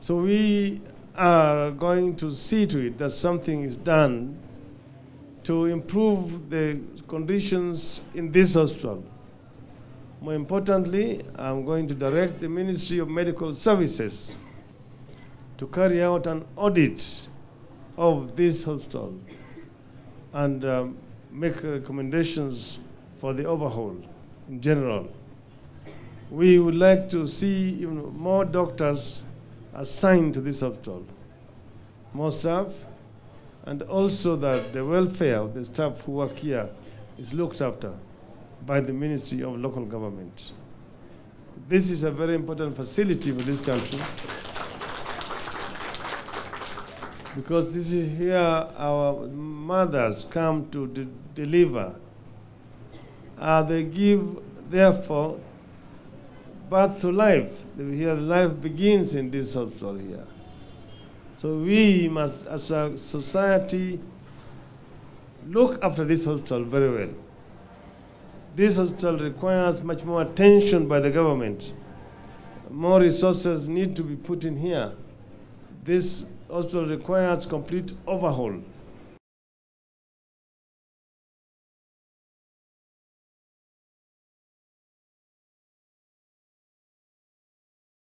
So we are going to see to it that something is done to improve the conditions in this hospital. More importantly, I'm going to direct the Ministry of Medical Services to carry out an audit of this hospital and um, make recommendations for the overhaul in general. We would like to see more doctors assigned to this hospital, more staff, and also that the welfare of the staff who work here is looked after by the Ministry of Local Government. This is a very important facility for this country because this is here our mothers come to de deliver. Uh, they give, therefore, birth to life. Here, life begins in this hospital here. So we must, as a society, look after this hospital very well. This hospital requires much more attention by the government. More resources need to be put in here. This hospital requires complete overhaul.